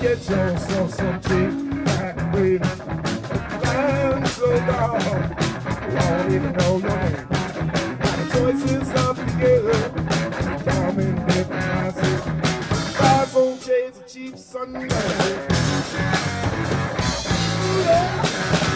get yourself some cheap back weed. Man, slow down. You don't even know your name. Got the choices of the Down in different houses. Five old shades of cheap sunlight. Yeah.